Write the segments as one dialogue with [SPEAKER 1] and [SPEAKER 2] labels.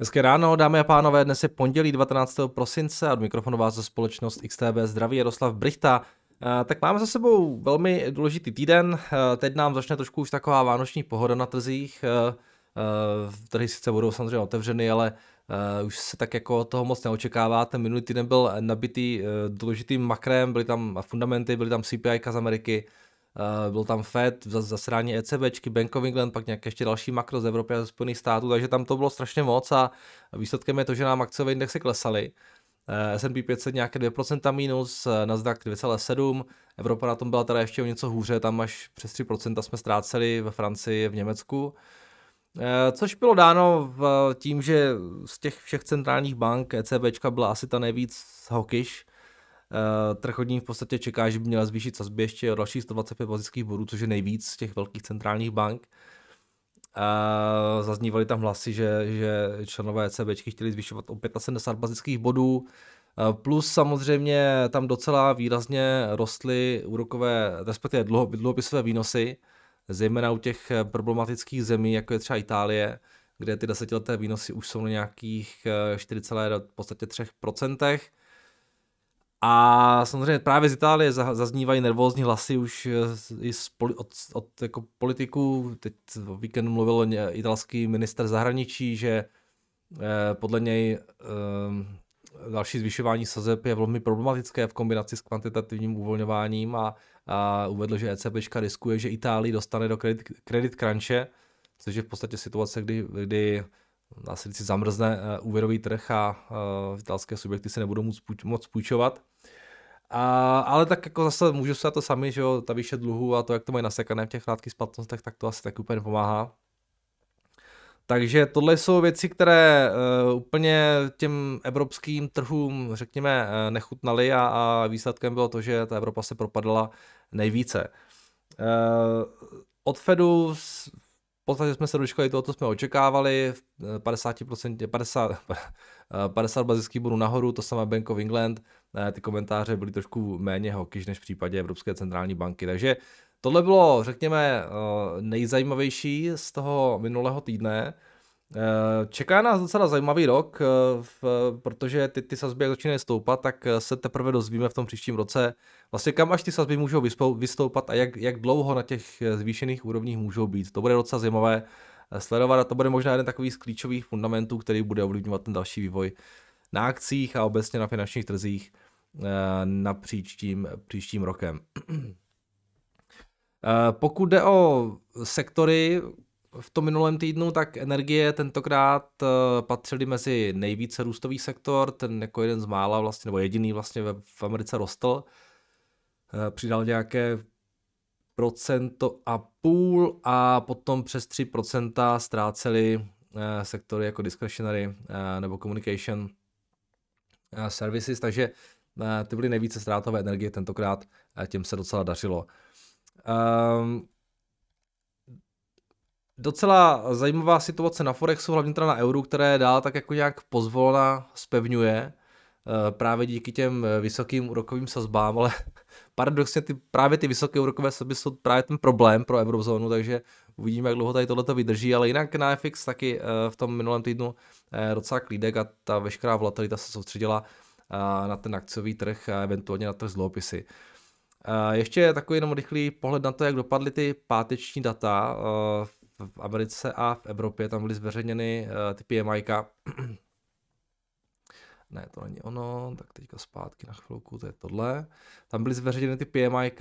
[SPEAKER 1] Hezké ráno, dámy a pánové, dnes je pondělí 19. prosince a od mikrofonu vás za společnost XTB zdraví Jaroslav Brichta. Eh, tak máme za sebou velmi důležitý týden, eh, teď nám začne trošku už taková vánoční pohoda na trzích, eh, trhy sice budou samozřejmě otevřeny, ale už se tak jako toho moc neočekává. Ten minulý týden byl nabitý důležitým makrem, byly tam fundamenty, byly tam CPI z Ameriky, Uh, byl tam Fed, zasedání ECBčky, Bank of England, pak nějaké ještě další makro z Evropy a ze Spojených států, takže tam to bylo strašně moc a výsledkem je to, že nám akciové indexy klesaly. Uh, S&P 500 nějaké 2% minus, uh, Nasdaq 2,7%, Evropa na tom byla teda ještě o něco hůře, tam až přes 3% jsme ztráceli ve Francii, v Německu. Což bylo dáno v tím, že z těch všech centrálních bank ECBčka byla asi ta nejvíc Uh, trh od ní v podstatě čeká, že by měla zvýšit sazby ještě o dalších 125 bazických bodů, což je nejvíc z těch velkých centrálních bank. Uh, zaznívaly tam hlasy, že, že členové ECB chtěli zvyšovat o 75 bazických bodů. Uh, plus samozřejmě tam docela výrazně rostly úrokové, respektive dluhopisové výnosy, zejména u těch problematických zemí, jako je třeba Itálie, kde ty desetileté výnosy už jsou na nějakých 4,3%. A samozřejmě právě z Itálie zaznívají nervózní hlasy už eh, i z poli, od, od jako politiků. Teď o víkend mluvil italský minister zahraničí, že eh, podle něj eh, další zvyšování sazeb je velmi problematické v kombinaci s kvantitativním uvolňováním a, a uvedl, že ECB riskuje, že Itálii dostane do kredit, kredit crunche, což je v podstatě situace, kdy, kdy si zamrzne úvěrový trh a uh, italské subjekty se nebudou moc, moc půjčovat. A, ale tak jako zase můžu se to sami, že jo, ta výše dluhu a to, jak to mají nasekané v těch krátkých splatnostech, tak to asi tak úplně nepomáhá. Takže tohle jsou věci, které uh, úplně těm evropským trhům, řekněme, uh, nechutnaly a, a výsledkem bylo to, že ta Evropa se propadla nejvíce. Uh, od Fedu podstatě jsme se dočkali toho, co jsme očekávali, 50%, 50, 50 bazických bodů nahoru, to samé Bank of England, ty komentáře byly trošku méně hokyš než v případě Evropské centrální banky. Takže tohle bylo, řekněme, eh, nejzajímavější z toho minulého týdne. Eh, čeká nás docela zajímavý rok, eh, protože ty, ty sazby, jak začínají stoupat, tak se teprve dozvíme v tom příštím roce, vlastně kam až ty sazby můžou vystoupat a jak, jak dlouho na těch zvýšených úrovních můžou být. To bude docela zajímavé sledovat a to bude možná jeden takový z klíčových fundamentů, který bude ovlivňovat ten další vývoj na akcích a obecně na finančních trzích eh, napříč tím příštím rokem. Eh, pokud jde o sektory v tom minulém týdnu, tak energie tentokrát eh, patřily mezi nejvíce růstový sektor, ten jako jeden z mála vlastně, nebo jediný vlastně v Americe rostl. Přidal nějaké procento a půl a potom přes 3% ztráceli sektory jako discretionary nebo communication Eh, services, takže eh, ty byly nejvíce ztrátové energie tentokrát, těm se docela dařilo. Um, docela zajímavá situace na Forexu, hlavně teda na euru, které dál tak jako nějak pozvolna spevňuje, eh, právě díky těm vysokým úrokovým sazbám, ale paradoxně ty, právě ty vysoké úrokové sazby jsou právě ten problém pro eurozónu, takže uvidíme, jak dlouho tady tohleto vydrží, ale jinak na FX taky v tom minulém týdnu Eh, docela klídek a ta veškerá volatilita se soustředila eh, na ten akciový trh a eventuálně na trh z dluhopisy. Eh, ještě takový jenom rychlý pohled na to, jak dopadly ty páteční data v Americe a v Evropě. Tam byly zveřejněny ty PMI. ne, to není ono, tak teďka zpátky na chvilku, to je tohle. Tam byly zveřejněny ty PMI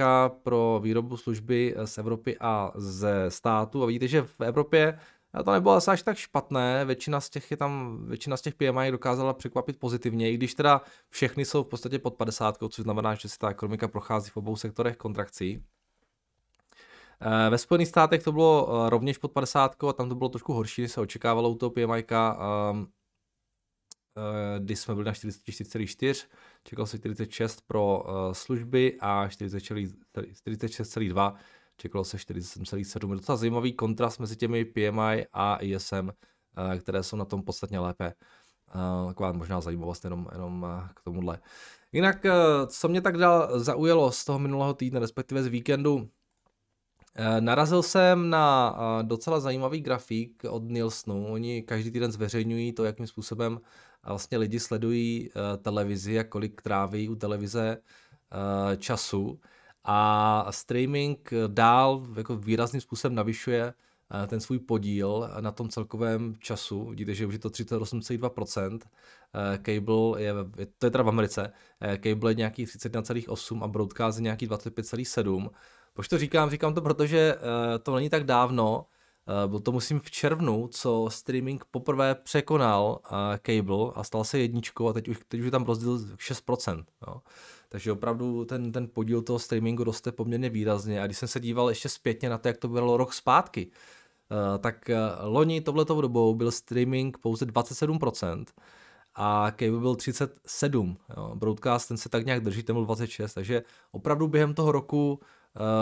[SPEAKER 1] pro výrobu služby z Evropy a ze státu a vidíte, že v Evropě a to nebylo asi až tak špatné, většina z těch je tam, většina z těch PMI dokázala překvapit pozitivně, i když teda všechny jsou v podstatě pod 50, což znamená, že si ta ekonomika prochází v obou sektorech kontrakcí. Eh, ve Spojených státech to bylo eh, rovněž pod 50 a tam to bylo trošku horší, než se očekávalo u toho PMI, ehm, eh, kdy jsme byli na 44,4, čekal se 46 pro služby a 46,2 čekalo se 47,7. Je docela zajímavý kontrast mezi těmi PMI a ISM, které jsou na tom podstatně lépe. Taková možná zajímavost jenom, jenom k tomuhle. Jinak, co mě tak dál zaujalo z toho minulého týdne, respektive z víkendu, Narazil jsem na docela zajímavý grafik od Nielsenu. Oni každý týden zveřejňují to, jakým způsobem vlastně lidi sledují televizi a kolik tráví u televize času. A streaming dál jako výrazným způsobem navyšuje ten svůj podíl na tom celkovém času. Vidíte, že už je to 38,2%. Cable je, to je teda v Americe, cable je nějaký 31,8 a broadcast je nějaký 25,7. Proč to říkám? Říkám to, protože to není tak dávno, byl to musím v červnu, co streaming poprvé překonal cable a stal se jedničkou a teď už, teď už je tam rozdíl 6%. Jo. Takže opravdu ten, ten podíl toho streamingu roste poměrně výrazně a když jsem se díval ještě zpětně na to, jak to bylo rok zpátky, Eh, tak eh, loni tohletou dobou byl streaming pouze 27% a cable byl 37. Jo. Broadcast ten se tak nějak drží, ten byl 26, takže opravdu během toho roku eh,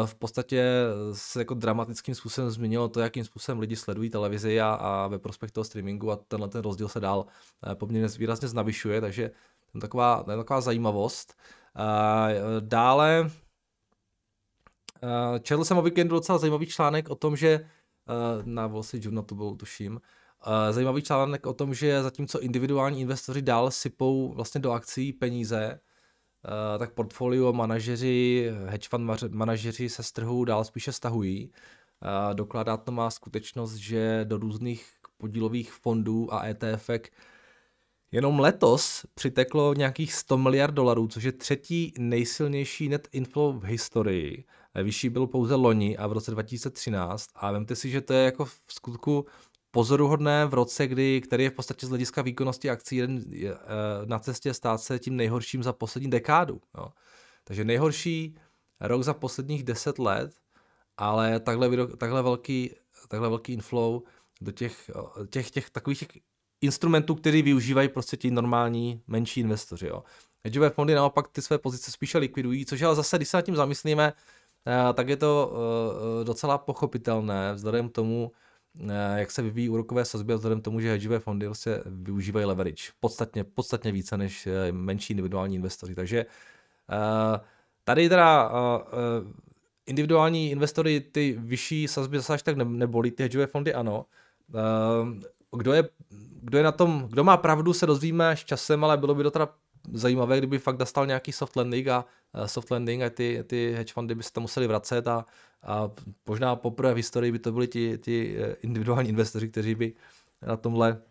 [SPEAKER 1] v podstatě se jako dramatickým způsobem změnilo to, jakým způsobem lidi sledují televizi a, a ve prospěch toho streamingu a tenhle ten rozdíl se dál poměrně výrazně znavyšuje, takže je taková, je taková zajímavost. Dále četl jsem o víkendu docela zajímavý článek o tom, že Eh, na Wall Street Journal to byl, tuším. Eh, zajímavý článek o tom, že zatímco individuální investoři dál sypou vlastně do akcí peníze, eh, tak portfolio manažeři, hedge fund manažeři se z trhu dál spíše stahují. Dokládá to má skutečnost, že do různých podílových fondů a ETF jenom letos přiteklo nějakých 100 miliard dolarů, což je třetí nejsilnější net inflow v historii. Vyšší byl pouze loni a v roce 2013 a vemte si, že to je jako v skutku pozoruhodné v roce, kdy, který je v podstatě z hlediska výkonnosti akcí jeden, je, e, na cestě stát se tím nejhorším za poslední dekádu. Jo. Takže nejhorší rok za posledních deset let, ale takhle, takhle, velký, takhle velký inflow do těch, těch, těch takových těch instrumentů, který využívají prostě ti normální menší investoři. Jo. Hedžové fondy naopak ty své pozice spíše likvidují, což ale zase, když se nad tím zamyslíme, Eh, tak je to eh, docela pochopitelné vzhledem k tomu, eh, jak se vyvíjí úrokové sazby a vzhledem tomu, že hedžové fondy vlastně využívají leverage podstatně, podstatně více než menší individuální investoři. Takže tady teda individuální investory ty vyšší sazby zase až tak nebolí, ty hedžové fondy ano. Kdo je, kdo je na tom, kdo má pravdu, se dozvíme až časem, ale bylo by to teda zajímavé, kdyby fakt dostal nějaký soft landing a soft landing a ty, ty hedge fundy by se tam museli vracet a, a možná poprvé v historii by to byli ti, ti eh, individuální investoři, kteří by na tomhle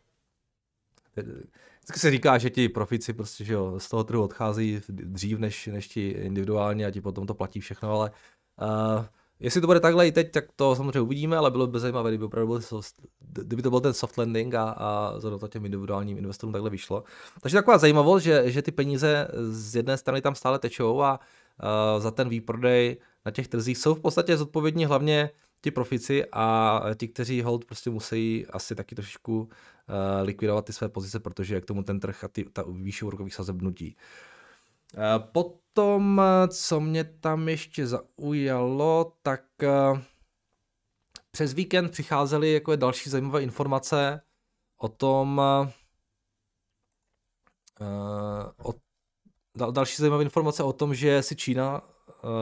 [SPEAKER 1] Vždycky se říká, že ti profici prostě, že jo, z toho trhu odchází dřív než, než ti individuální a ti potom to platí všechno, ale uh, Jestli to bude takhle i teď, tak to samozřejmě uvidíme, ale bylo by zajímavé, kdyby opravdu byl, kdyby to byl ten soft landing a, a za těm individuálním investorům takhle vyšlo. Takže taková zajímavost, že, že ty peníze z jedné strany tam stále tečou a uh, za ten výprodej na těch trzích jsou v podstatě zodpovědní hlavně ti profici a ti, kteří hold prostě musí asi taky trošičku uh, likvidovat ty své pozice, protože jak tomu ten trh a ty, ta výše úrokových sazeb nutí. Uh, Potom, co mě tam ještě zaujalo, tak uh, přes víkend přicházely jako další zajímavé informace o tom, uh, o, dal, další zajímavé informace o tom, že si Čína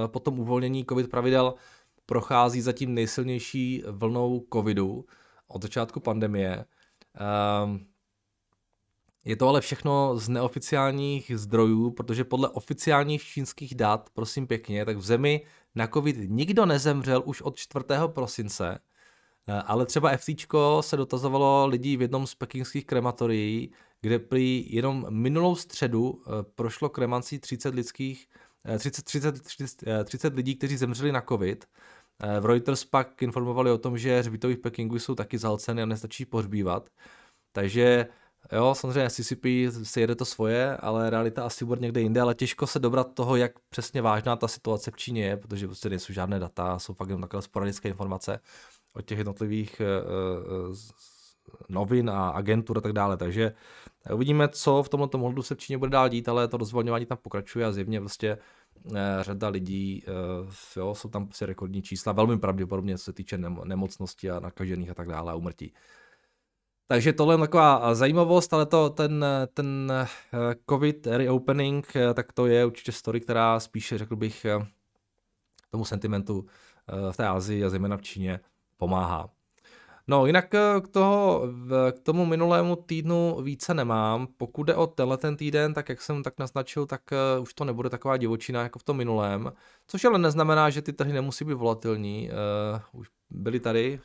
[SPEAKER 1] po tom uvolnění covid pravidel prochází zatím nejsilnější vlnou covidu od začátku pandemie. Uh, je to ale všechno z neoficiálních zdrojů, protože podle oficiálních čínských dat, prosím pěkně, tak v zemi na covid nikdo nezemřel už od 4. prosince, eh, ale třeba FC se dotazovalo lidí v jednom z pekingských krematorií, kde prý jenom minulou středu eh, prošlo kremací 30 lidských, 30, 30, 30, 30 lidí, kteří zemřeli na covid. Eh, v Reuters pak informovali o tom, že hřbitovy v Pekingu jsou taky zalceny a nestačí pohřbívat. Takže Jo, samozřejmě CCP si jede to svoje, ale realita asi bude někde jinde, ale těžko se dobrat toho, jak přesně vážná ta situace v Číně je, protože prostě nejsou žádné data, jsou fakt jen takové sporadické informace od těch jednotlivých uh, uh, novin a agentur a tak dále. Takže uvidíme, co v tomto mohlu se v Číně bude dál dít, ale to rozvolňování tam pokračuje a zjevně vlastně uh, řada lidí, uh, jo, jsou tam prostě rekordní čísla, velmi pravděpodobně, co se týče nemocnosti a nakažených a tak dále a umrtí. Takže tohle je taková zajímavost, ale to, ten, ten eh, COVID reopening, eh, tak to je určitě story, která spíše, řekl bych, eh, tomu sentimentu v té Asii a zejména v Číně pomáhá. No, jinak eh, k, toho, k tomu minulému týdnu více nemám. Pokud jde o tenhle ten týden, tak jak jsem tak naznačil, tak uh, už to nebude taková divočina jako v tom minulém. Což ale neznamená, že ty trhy nemusí být volatilní. Uh, už byly tady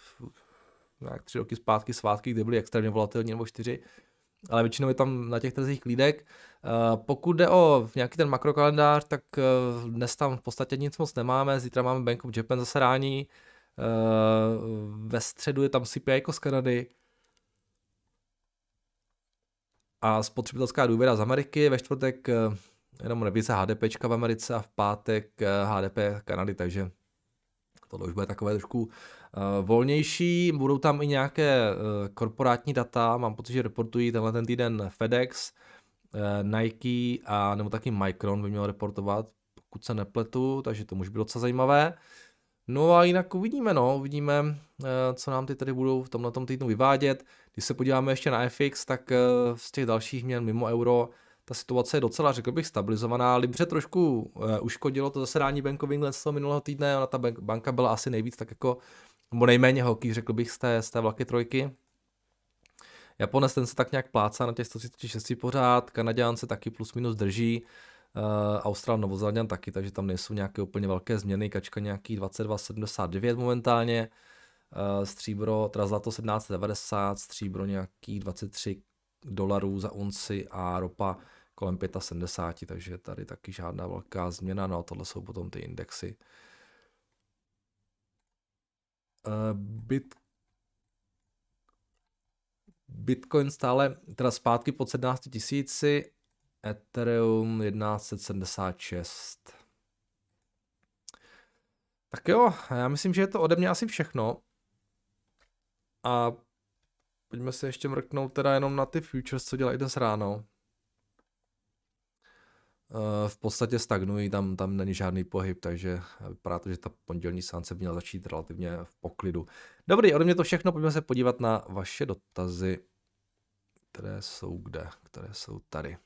[SPEAKER 1] nějak tři roky zpátky svátky, kde byly extrémně volatilní, nebo čtyři, ale většinou je tam na těch trzích klídek. Pokud jde o nějaký ten makrokalendář, tak dnes tam v podstatě nic moc nemáme. Zítra máme Bank of Japan zasedání. Uh, ve středu je tam CPI jako z Kanady a spotřebitelská důvěra z Ameriky, ve čtvrtek uh, jenom revize HDP v Americe a v pátek uh, HDP Kanady, takže tohle už bude takové trošku uh, volnější. Budou tam i nějaké uh, korporátní data, mám pocit, že reportují tenhle ten týden FedEx, uh, Nike a nebo taky Micron by měl reportovat, pokud se nepletu, takže to může být docela zajímavé. No a jinak uvidíme, no, uvidíme, eh, co nám ty tady budou v tomhle týdnu vyvádět. Když se podíváme ještě na FX, tak eh, z těch dalších měn mimo euro ta situace je docela, řekl bych, stabilizovaná. Libře trošku uh, uškodilo to zasedání Bank of England z toho minulého týdne, ona ta banka byla asi nejvíc tak jako, nebo nejméně hoký, řekl bych, z té, z té vlaky trojky. Japonec ten se tak nějak plácá na těch 136 pořád, Kanaděn se taky plus minus drží. Uh, Austral, Novozélanděn taky, takže tam nejsou nějaké úplně velké změny. Kačka nějaký 22,79 momentálně. Uh, stříbro, teda zlato 17,90, stříbro nějaký 23 dolarů za unci a ropa kolem 75, takže tady taky žádná velká změna, no a tohle jsou potom ty indexy. Uh, bit, Bitcoin stále teda zpátky pod 17 tisíci, Ethereum 1176. Tak jo, já myslím, že je to ode mě asi všechno. A pojďme se ještě mrknout teda jenom na ty futures, co dělají dnes ráno. Eh, v podstatě stagnují, tam, tam není žádný pohyb, takže vypadá to, že ta pondělní sánce měla začít relativně v poklidu. Dobrý, ode mě to všechno, pojďme se podívat na vaše dotazy, které jsou kde, které jsou tady.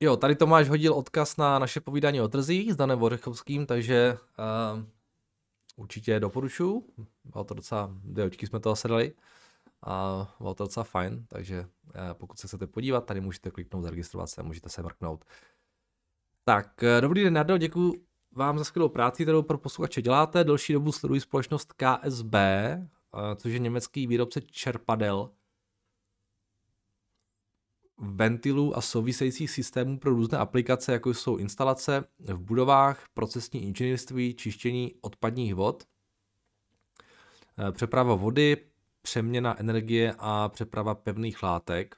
[SPEAKER 1] Jo, tady Tomáš hodil odkaz na naše povídání o trzích s Danem Vořechovským, takže uh, určitě doporučuji. Bylo to docela, dvě očky jsme toho sedali a bylo to docela fajn, takže uh, pokud se chcete podívat, tady můžete kliknout, zaregistrovat se, můžete se mrknout. Tak, uh, dobrý den, Nardo, děkuji vám za skvělou práci, kterou pro posluchače děláte. Delší dobu sleduji společnost KSB, uh, což je německý výrobce čerpadel, ventilů a souvisejících systémů pro různé aplikace, jako jsou instalace v budovách, procesní inženýrství, čištění odpadních vod, eh, přeprava vody, přeměna energie a přeprava pevných látek.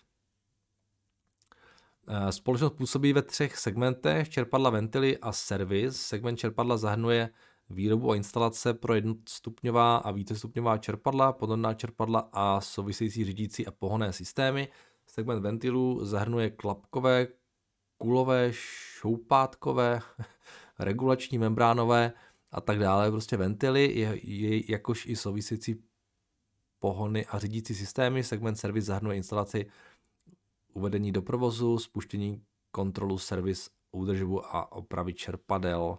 [SPEAKER 1] Eh, společnost působí ve třech segmentech, čerpadla ventily a servis. Segment čerpadla zahrnuje výrobu a instalace pro jednostupňová a vícestupňová čerpadla, podvodná čerpadla a související řídící a pohonné systémy. Segment ventilů zahrnuje klapkové, kulové, šoupátkové, regulační membránové a tak dále, prostě ventily, je, je, jakož i související pohony a řídící systémy. Segment servis zahrnuje instalaci uvedení do provozu, spuštění kontrolu, servis, údržbu a opravy čerpadel.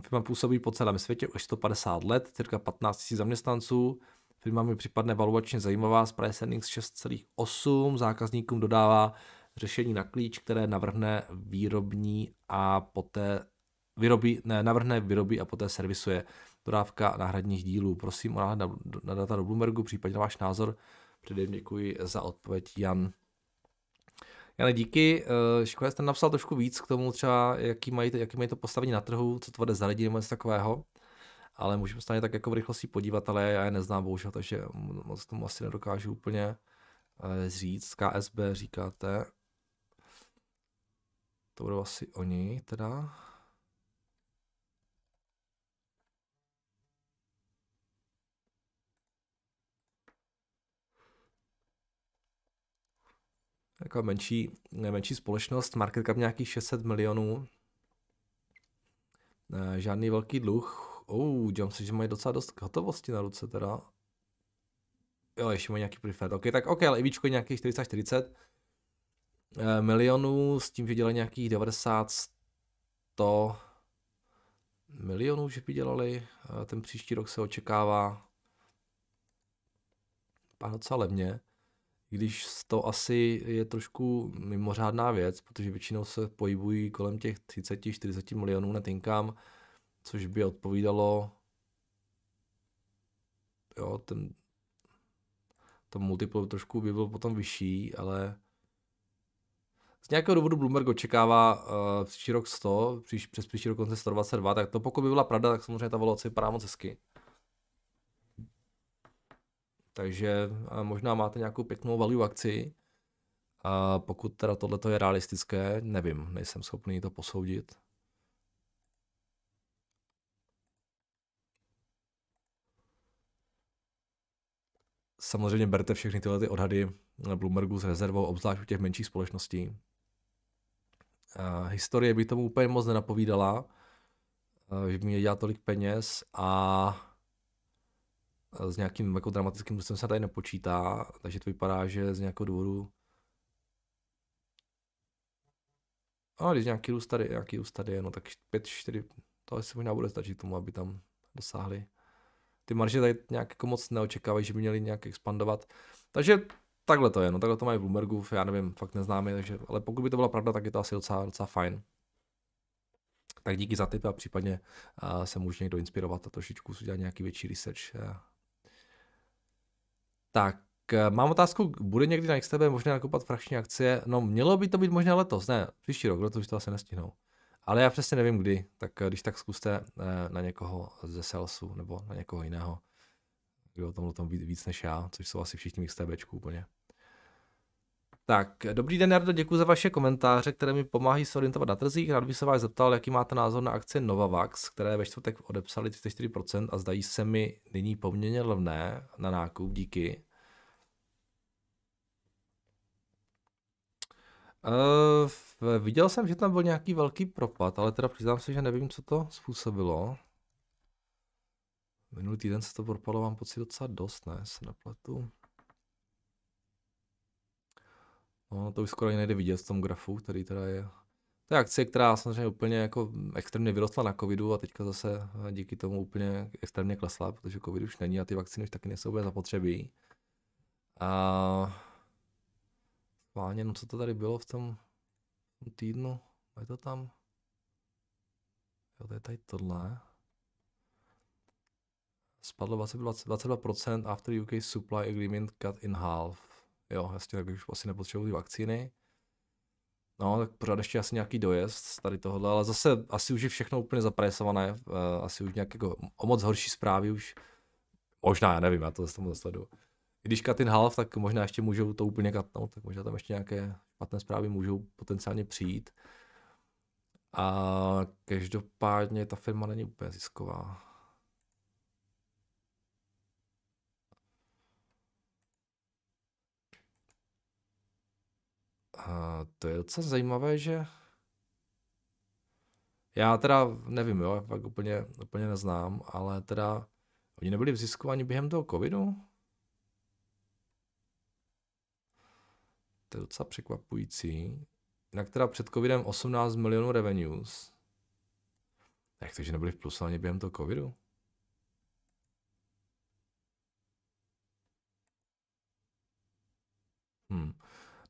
[SPEAKER 1] Firma působí po celém světě už 150 let, cirka 15 000 zaměstnanců, Firma mi připadne valuačně zajímavá, s price earnings 6,8, zákazníkům dodává řešení na klíč, které navrhne výrobní a poté vyrobí, ne, navrhne, vyrobí a poté servisuje dodávka náhradních dílů. Prosím o náhled na, na data do Bloombergu, případně váš názor. Předem děkuji za odpověď Jan. Jane, díky. Eh, škoda, jste napsal trošku víc k tomu třeba, jaký mají, jaký mají to postavení na trhu, co to vede za lidi nebo něco takového ale můžeme se tak jako v rychlosti podívat, ale já je neznám bohužel, takže moc tomu asi nedokážu úplně eh, říct. KSB říkáte. To budou asi oni teda. Jako menší, menší společnost, market cap nějakých 600 milionů. Eh, žádný velký dluh, Oh, dělám si, že mají docela dost hotovosti na ruce teda. Jo, ještě mají nějaký preferred. Ok, tak ok, ale IVčko je nějakých 440 eh, milionů s tím, že dělají nějakých 90, 100, milionů, že by dělali. Ten příští rok se očekává pár docela levně, když to asi je trošku mimořádná věc, protože většinou se pohybují kolem těch 30-40 milionů na tinkám, což by odpovídalo jo, ten to multiple trošku by byl potom vyšší, ale z nějakého důvodu Bloomberg očekává uh, příští rok 100, příš, přes příští rok konce 122, tak to pokud by byla pravda, tak samozřejmě ta valuace vypadá moc hezky. Takže uh, možná máte nějakou pěknou value akci. A pokud teda tohle je realistické, nevím, nejsem schopný to posoudit. Samozřejmě berte všechny tyhle ty odhady Bloombergu s rezervou, obzvlášť u těch menších společností. Historie by tomu úplně moc nenapovídala, že by měl dělat tolik peněz a s nějakým jako dramatickým růstem se tady nepočítá, takže to vypadá, že z nějakého důvodu A když nějaký růst tady, nějaký růst tady je, no tak 5, 4, to asi možná bude stačit tomu, aby tam dosáhli ty marže tady nějak jako moc neočekávají, že by měli nějak expandovat. Takže takhle to je, no takhle to mají Bloombergu, já nevím, fakt neznáme, takže, ale pokud by to byla pravda, tak je to asi docela, docela fajn. Tak díky za tip a případně uh, se může někdo inspirovat a trošičku udělat nějaký větší research. Uh. Tak, uh, mám otázku, bude někdy na XTB možné nakupovat frakční akcie? No, mělo by to být možná letos, ne, příští rok, letos už to asi nestihnou. Ale já přesně nevím kdy, tak eh, když tak zkuste eh, na někoho ze salesu nebo na někoho jiného, kdo o tom, tom ví víc než já, což jsou asi všichni XTBčku úplně. Tak, dobrý den, Jardo, děkuji za vaše komentáře, které mi pomáhají se orientovat na trzích. Rád bych se vás zeptal, jaký máte názor na akce Novavax, které ve čtvrtek odepsali 34% a zdají se mi nyní poměrně levné na nákup, díky. Uh, Viděl jsem, že tam byl nějaký velký propad, ale teda přiznám se, že nevím, co to způsobilo. Minulý týden se to propadlo, mám pocit docela dost, ne, se nepletu. No, to už skoro nejde vidět v tom grafu, který teda je. To je akcie, která samozřejmě úplně jako extrémně vyrostla na covidu a teďka zase díky tomu úplně extrémně klesla, protože covid už není a ty vakcíny už taky nejsou úplně zapotřebí. A... Váně, no co to tady bylo v tom týdnu. Je to tam? Jo, to je tady tohle. Spadlo 22% after UK supply agreement cut in half. Jo, jasně, tak už asi nepotřebují vakcíny. No, tak pořád ještě asi nějaký dojezd tady tohohle, ale zase asi už je všechno úplně zapresované, eh, asi už nějak jako o moc horší zprávy už, možná, já nevím, já to zase tomu sleduju. Když cut in half, tak možná ještě můžou to úplně katnout, tak možná tam ještě nějaké špatné zprávy můžou potenciálně přijít. A každopádně ta firma není úplně zisková. A to je docela zajímavé, že já teda nevím, jo, fakt úplně, úplně neznám, ale teda oni nebyli v zisku ani během toho covidu? To je docela překvapující. Jinak teda před covidem 18 milionů revenues. Jak to, že nebyli v plusu ani během toho covidu? Hmm.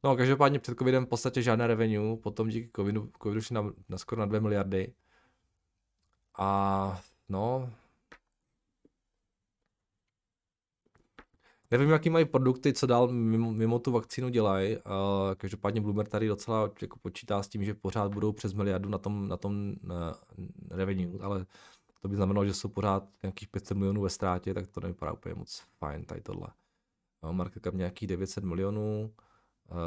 [SPEAKER 1] No, každopádně před covidem v podstatě žádné revenue, potom díky covidu, covidu šli na, na skoro na 2 miliardy. A no, Nevím, jaký mají produkty, co dál mimo, mimo tu vakcínu dělají. Každopádně Bloomer tady docela jako počítá s tím, že pořád budou přes miliardu na tom, na tom uh, revenue, ale to by znamenalo, že jsou pořád nějakých 500 milionů ve ztrátě, tak to nevypadá úplně moc fajn tady tohle. No, market cap nějakých 900 milionů. Uh,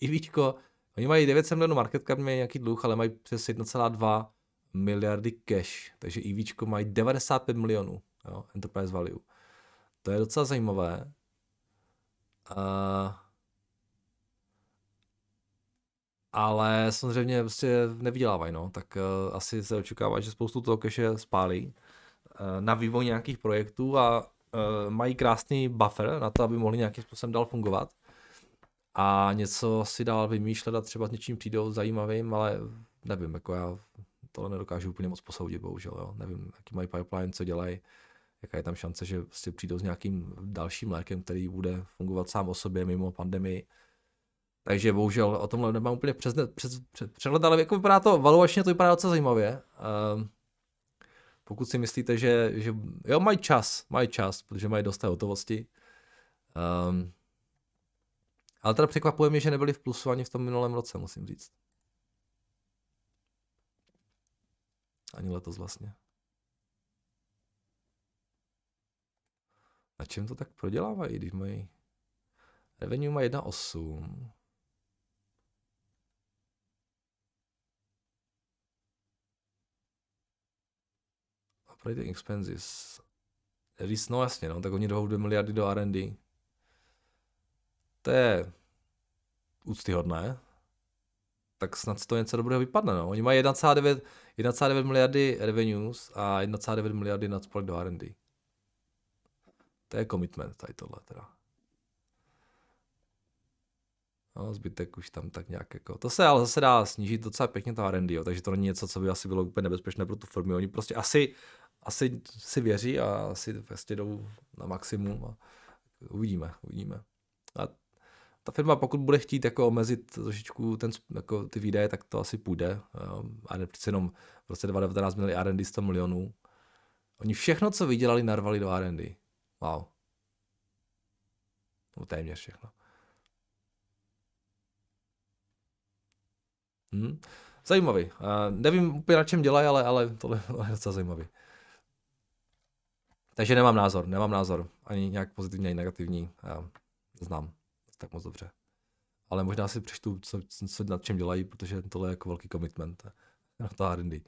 [SPEAKER 1] I víčko, oni mají 900 milionů market cap, mají nějaký dluh, ale mají přes 1,2 miliardy cash, takže EVčko mají 95 milionů jo, enterprise value. To je docela zajímavé. Uh, ale samozřejmě prostě nevydělávají, no. Tak uh, asi se očekává, že spoustu toho keše spálí uh, na vývoj nějakých projektů a uh, mají krásný buffer na to, aby mohli nějakým způsobem dál fungovat a něco si dál vymýšlet a třeba s něčím přijdou zajímavým, ale nevím, jako já tohle nedokážu úplně moc posoudit, bohužel. Jo. Nevím, jaký mají pipeline, co dělají, jaká je tam šance, že vlastně přijdou s nějakým dalším lékem, který bude fungovat sám o sobě mimo pandemii. Takže bohužel o tomhle nemám úplně přes, přes, přes, přehled, ale jako vypadá to, valuačně to vypadá docela zajímavě. Um, pokud si myslíte, že, že jo, mají čas, mají čas, protože mají dost té hotovosti. Um, ale teda překvapuje mě, že nebyli v plusu ani v tom minulém roce, musím říct. Ani letos vlastně. Na čem to tak prodělávají, když mají... Revenue má 1,8. Operating expenses. Říct, no jasně, no, tak oni jdou 2 miliardy do R&D. To je úctyhodné. Tak snad toho něco dobrého vypadne. No. Oni mají 1,9, 1,9 miliardy revenues a 1,9 miliardy na spolek do R&D. To je commitment tady tohle teda. No, zbytek už tam tak nějak jako, to se ale zase dá snížit docela pěkně to R&D, jo, takže to není něco, co by asi bylo úplně nebezpečné pro tu firmu. Oni prostě asi, asi si věří a asi vlastně jdou na maximum a uvidíme, uvidíme. A ta firma, pokud bude chtít jako omezit trošičku ten, jako ty výdaje, tak to asi půjde. A ne přece jenom v roce 2019 měli R&D 100 milionů. Oni všechno, co vydělali, narvali do R&D. Wow. No téměř všechno. Hmm. Zajímavý. Uh, nevím úplně na čem dělají, ale, ale tohle je docela zajímavý. Takže nemám názor, nemám názor. Ani nějak pozitivní, ani negativní. Já znám tak moc dobře. Ale možná si přečtu, co, co nad čem dělají, protože tohle je jako velký commitment na to R&D.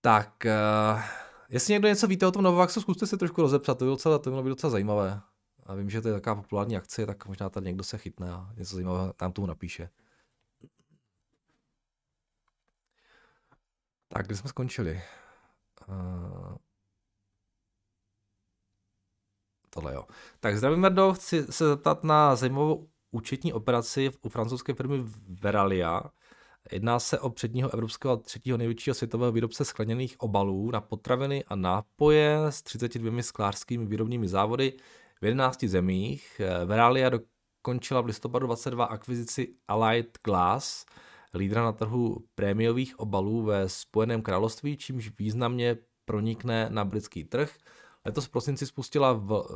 [SPEAKER 1] Tak, uh, jestli někdo něco víte o tom Novavaxu, zkuste se trošku rozepsat, to by, docela, to bylo docela zajímavé. A vím, že to je taková populární akce, tak možná tady někdo se chytne a něco zajímavého tam tomu napíše. Tak, kde jsme skončili? Uh, tohle jo. Tak zdravím, Merdo, chci se zeptat na zajímavou účetní operaci u francouzské firmy Veralia. Jedná se o předního evropského a třetího největšího světového výrobce skleněných obalů na potraviny a nápoje s 32 sklářskými výrobními závody v 11 zemích. Veralia dokončila v listopadu 22 akvizici Allied Glass, lídra na trhu prémiových obalů ve Spojeném království, čímž významně pronikne na britský trh. Letos v prosinci spustila v, uh,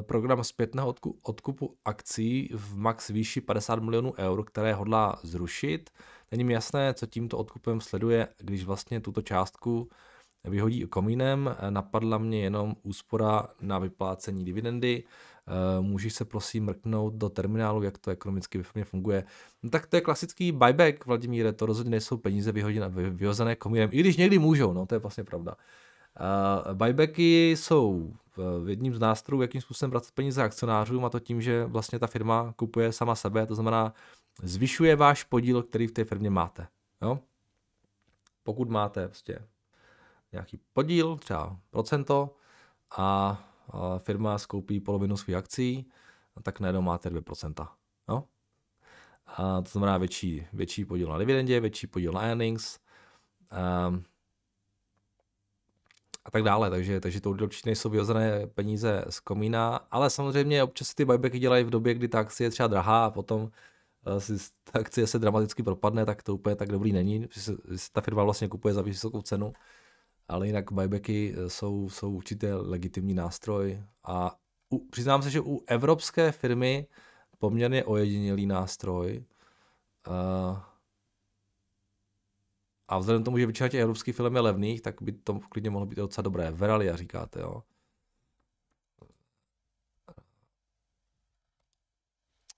[SPEAKER 1] program zpětného odku, odkupu akcí v max výši 50 milionů eur, které hodlá zrušit. Není mi jasné, co tímto odkupem sleduje, když vlastně tuto částku vyhodí komínem. Napadla mě jenom úspora na vyplácení dividendy. Můžeš se prosím mrknout do terminálu, jak to ekonomicky funguje. No tak to je klasický buyback, Vladimíre, to rozhodně nejsou peníze vyhozené komínem, i když někdy můžou, no to je vlastně pravda. Uh, buybacky jsou v jedním z nástrojů, jakým způsobem vracet peníze akcionářům a to tím, že vlastně ta firma kupuje sama sebe, to znamená zvyšuje váš podíl, který v té firmě máte. Jo? Pokud máte prostě nějaký podíl, třeba procento a firma skoupí polovinu svých akcí, tak najednou máte 2%. Jo? A to znamená větší, větší podíl na dividendě, větší podíl na earnings. Um, a tak dále, takže, takže to určitě nejsou vyhozené peníze z komína, ale samozřejmě občas ty buybacky dělají v době, kdy ta akcie je třeba drahá a potom eh, si ta akcie se dramaticky propadne, tak to úplně tak dobrý není, protože ta firma vlastně kupuje za vysokou cenu, ale jinak buybacky eh, jsou, jsou určitě legitimní nástroj a u, přiznám se, že u evropské firmy poměrně ojedinělý nástroj, uh, a vzhledem k tomu, že většina těch evropských filmů je levných, tak by to klidně mohlo být docela dobré. Veralia říkáte, jo?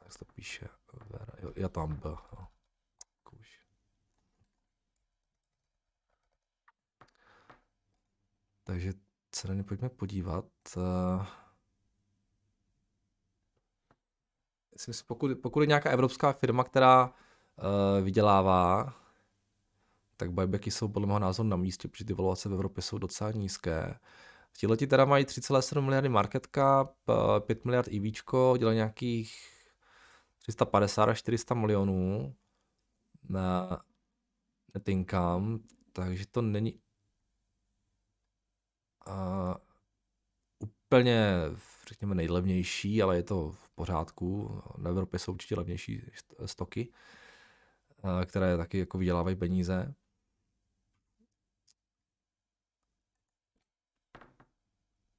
[SPEAKER 1] Jak se to píše? Vera, jo, já tam byl. Jo. Takže se na ně pojďme podívat. Uh, myslím, pokud, pokud je nějaká evropská firma, která uh, vydělává, tak buybacky jsou podle mého názoru na místě, protože ty valuace v Evropě jsou docela nízké. Tihleti teda mají 3,7 miliardy market cap, 5 miliard EV, dělají nějakých 350 až 400 milionů. net income, takže to není uh, úplně, řekněme, nejlevnější, ale je to v pořádku. Na Evropě jsou určitě levnější stoky, uh, které taky jako vydělávají peníze.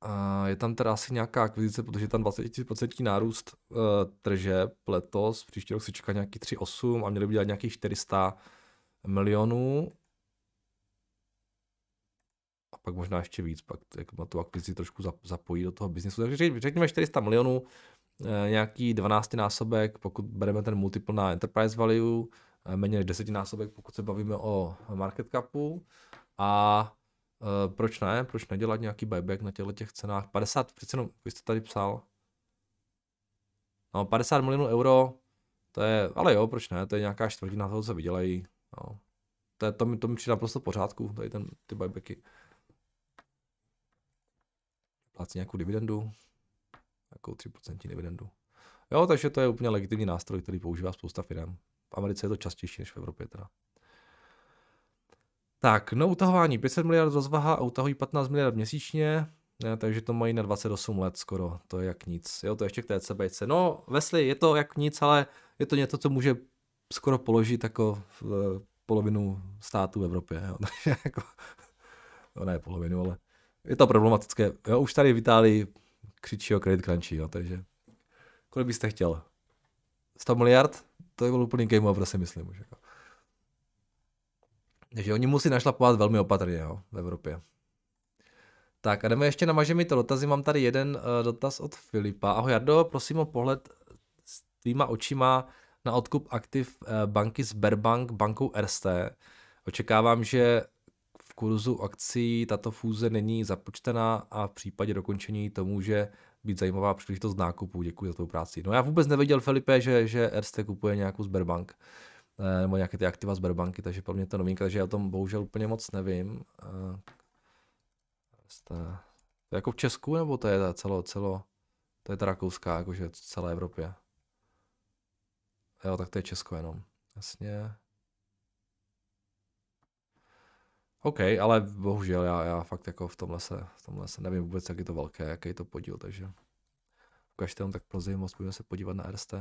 [SPEAKER 1] A je tam teda asi nějaká akvizice, protože je tam 20% nárůst uh, tržeb letos, příští rok se čeká nějaký 3,8 a měli by dělat nějakých 400 milionů. A pak možná ještě víc, pak jak na tu akvizici trošku zapojí do toho biznesu. Takže řekněme 400 milionů, uh, nějaký 12 násobek, pokud bereme ten multiple na enterprise value, méně než 10 násobek, pokud se bavíme o market capu. A Uh, proč ne? Proč nedělat nějaký buyback na těchto těch cenách? 50, přece jenom, vy jste tady psal. No, 50 milionů euro, to je, ale jo, proč ne? To je nějaká čtvrtina toho, co vydělají. No. To, je, to, mi, to mi přijde naprosto pořádku, tady ten, ty buybacky. Plácí nějakou dividendu, nějakou 3% dividendu. Jo, takže to je úplně legitimní nástroj, který používá spousta firm. V Americe je to častější než v Evropě teda. Tak, no utahování 500 miliard rozvaha a utahují 15 miliard měsíčně, ne, takže to mají na 28 let skoro, to je jak nic. Jo, to ještě k té CBC. No, Wesley, je to jak nic, ale je to něco, co může skoro položit jako v polovinu států v Evropě. Jo. Takže jako, no ne polovinu, ale je to problematické. Jo, už tady v Itálii křičí o credit crunchy, jo, takže kolik byste chtěl? 100 miliard? To je byl úplný game over, si myslím už. Jako. Takže oni musí našlapovat velmi opatrně jo, v Evropě. Tak a jdeme ještě na mi to dotazy. Mám tady jeden uh, dotaz od Filipa. Ahoj Jardo, prosím o pohled s tvýma očima na odkup aktiv uh, banky Sberbank bankou RST. Očekávám, že v kurzu akcí tato fúze není započtená a v případě dokončení to může být zajímavá příležitost nákupu. Děkuji za tou práci. No já vůbec nevěděl, Filipe, že, že RST kupuje nějakou Sberbank. Eh, nebo nějaké ty aktiva Sberbanky, takže pro mě to novinka, takže já o tom bohužel úplně moc nevím. Eh, to je jako v Česku, nebo to je celo, celo, to je ta rakouská, jakože v celé Evropě. Jo, tak to je Česko jenom. Jasně. OK, ale bohužel já, já fakt jako v tomhle se, v tomhle se nevím vůbec, jak je to velké, jaký je to podíl, takže ukažte jenom tak pro zajímavost, budeme se podívat na RST.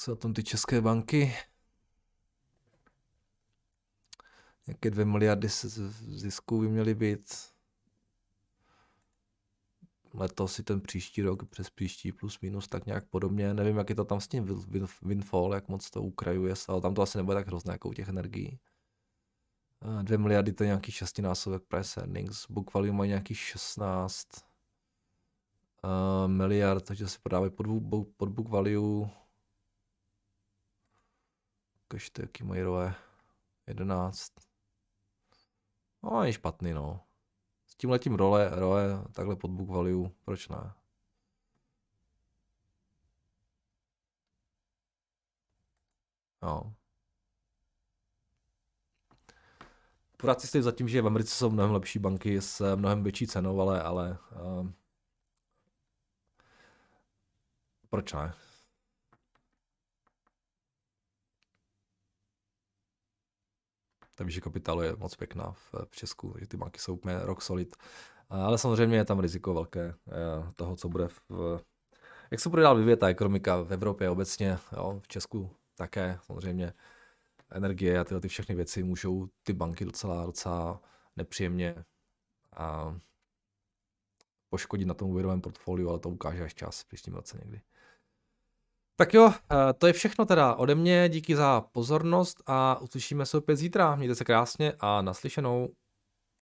[SPEAKER 1] Jak jsou na tom ty české banky? Nějaké dvě miliardy zisků by měly být. Letos si ten příští rok, přes příští plus minus, tak nějak podobně. Nevím, jak je to tam s tím windfall, jak moc to ukrajuje, ale tam to asi nebude tak hrozné jako u těch energií. Dvě miliardy to je nějaký šestinásobek price earnings, book value mají nějaký 16 uh, miliard, takže se prodávají pod, pod book value Ukažte, jaký mají roje. 11. No, je špatný, no. S tím letím role, roje, takhle pod book value, proč ne? No. Pořád si stojí za tím, že v Americe jsou mnohem lepší banky s mnohem větší cenou, ale, ale uh, proč ne? Ta výše kapitálu je moc pěkná v, v Česku, že ty banky jsou úplně rock solid. Ale samozřejmě je tam riziko velké eh, toho, co bude v, jak se bude dál vyvíjet ta ekonomika v Evropě obecně, jo, v Česku také samozřejmě energie a tyhle ty všechny věci můžou ty banky docela, docela nepříjemně a poškodit na tom úvěrovém portfoliu, ale to ukáže až čas v příštím roce někdy. Tak jo, eh, to je všechno teda ode mě, díky za pozornost a uslyšíme se opět zítra. Mějte se krásně a naslyšenou.